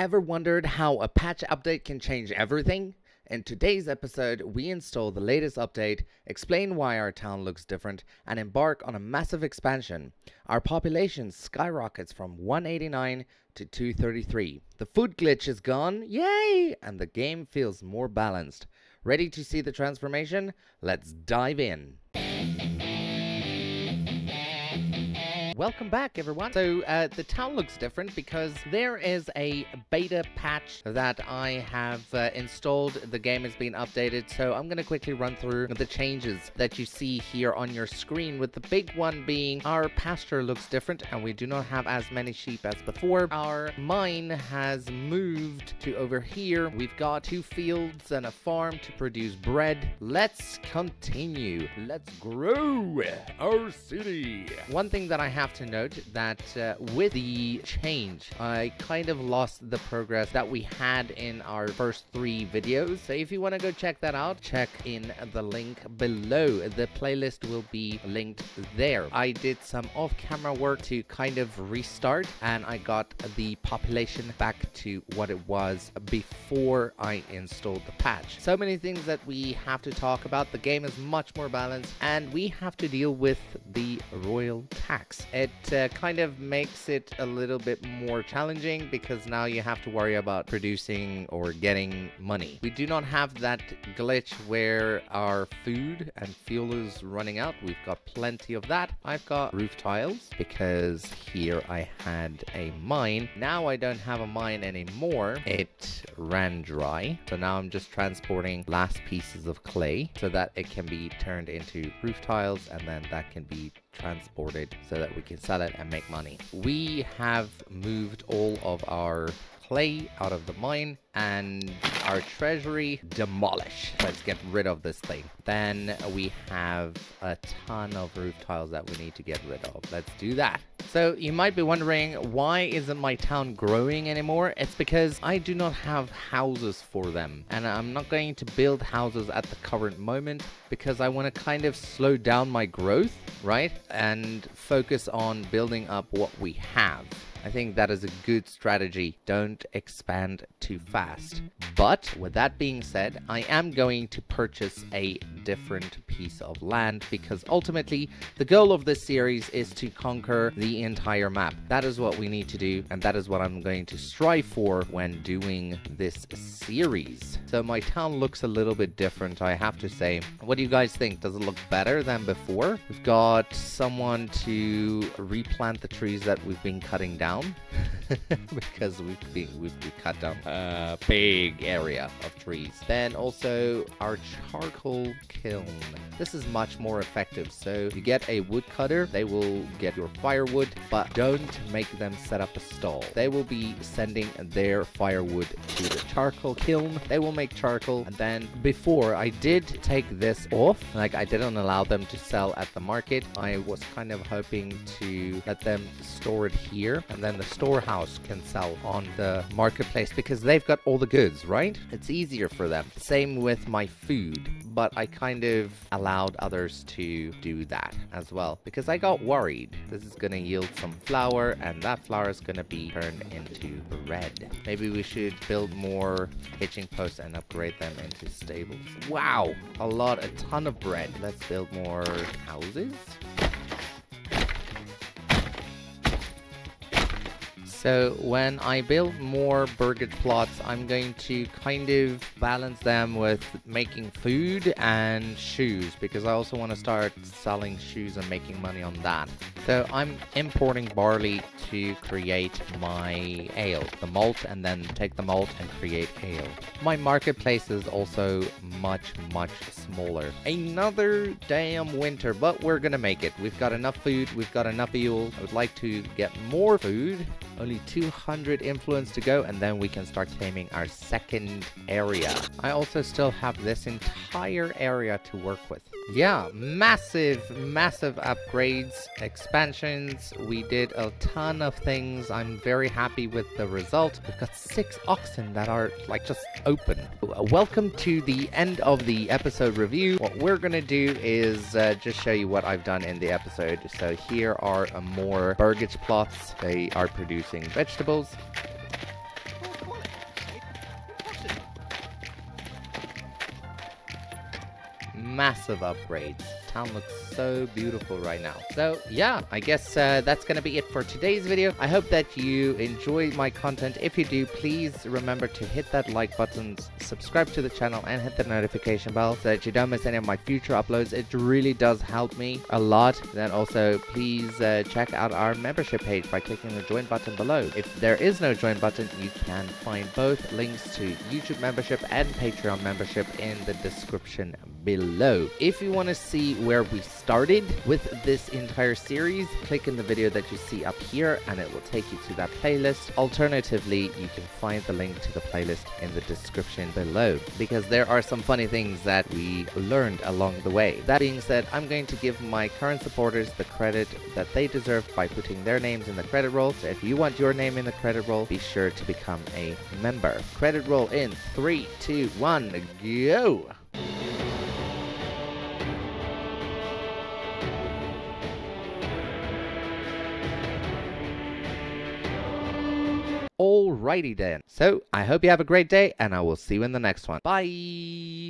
Ever wondered how a patch update can change everything? In today's episode, we install the latest update, explain why our town looks different, and embark on a massive expansion. Our population skyrockets from 189 to 233. The food glitch is gone, yay! And the game feels more balanced. Ready to see the transformation? Let's dive in. Welcome back, everyone. So, uh, the town looks different because there is a beta patch that I have uh, installed. The game has been updated, so I'm going to quickly run through the changes that you see here on your screen, with the big one being our pasture looks different and we do not have as many sheep as before. Our mine has moved to over here. We've got two fields and a farm to produce bread. Let's continue. Let's grow our city. One thing that I have have to note that uh, with the change, I kind of lost the progress that we had in our first three videos. So if you want to go check that out, check in the link below. The playlist will be linked there. I did some off-camera work to kind of restart and I got the population back to what it was before I installed the patch. So many things that we have to talk about. The game is much more balanced and we have to deal with the royal tax it uh, kind of makes it a little bit more challenging because now you have to worry about producing or getting money. We do not have that glitch where our food and fuel is running out. We've got plenty of that. I've got roof tiles because here I had a mine. Now I don't have a mine anymore. It ran dry. So now I'm just transporting last pieces of clay so that it can be turned into roof tiles and then that can be transported so that we can sell it and make money. We have moved all of our clay out of the mine and our treasury demolish. Let's get rid of this thing. Then we have a ton of roof tiles that we need to get rid of. Let's do that. So you might be wondering, why isn't my town growing anymore? It's because I do not have houses for them. And I'm not going to build houses at the current moment because I want to kind of slow down my growth, right? And focus on building up what we have. I think that is a good strategy. Don't expand too fast. But with that being said, I am going to purchase a different piece of land because ultimately the goal of this series is to conquer the entire map. That is what we need to do and that is what I'm going to strive for when doing this series. So my town looks a little bit different, I have to say. What do you guys think? Does it look better than before? We've got someone to replant the trees that we've been cutting down because we've been we've, we cut down a big area of trees. Then also our charcoal kiln. This is much more effective. So you get a woodcutter, they will get your firewood, but don't make them set up a stall. They will be sending their firewood to the charcoal kiln. They will make charcoal and then before I did take this off, like I didn't allow them to sell at the market. I was kind of hoping to let them store it here and then the storehouse can sell on the marketplace because they've got all the goods, right? It's easier for them. Same with my food, but I kind of allowed others to do that as well because I got worried. This is going to yield some flour and that flour is going to be turned into bread. Maybe we should build more hitching posts and upgrade them into stables. Wow, a lot, a ton of bread. Let's build more houses. So when I build more burgage plots, I'm going to kind of balance them with making food and shoes because I also want to start selling shoes and making money on that. So I'm importing barley to create my ale, the malt, and then take the malt and create ale. My marketplace is also much, much smaller. Another damn winter, but we're gonna make it. We've got enough food, we've got enough fuel. I would like to get more food only 200 influence to go and then we can start claiming our second area. I also still have this entire area to work with. Yeah, massive, massive upgrades, expansions. We did a ton of things. I'm very happy with the result. We've got six oxen that are like just open. Welcome to the end of the episode review. What we're gonna do is uh, just show you what I've done in the episode. So here are uh, more burgage plots. They are vegetables. Massive upgrades. Town looks so beautiful right now. So yeah, I guess uh, that's gonna be it for today's video. I hope that you enjoy my content. If you do, please remember to hit that like button, subscribe to the channel, and hit the notification bell so that you don't miss any of my future uploads. It really does help me a lot. Then also, please uh, check out our membership page by clicking the join button below. If there is no join button, you can find both links to YouTube membership and Patreon membership in the description below. If you want to see where we started with this entire series, click in the video that you see up here and it will take you to that playlist. Alternatively, you can find the link to the playlist in the description below because there are some funny things that we learned along the way. That being said, I'm going to give my current supporters the credit that they deserve by putting their names in the credit roll. So if you want your name in the credit roll, be sure to become a member. Credit roll in three, two, one, go! Then. So, I hope you have a great day, and I will see you in the next one. Bye!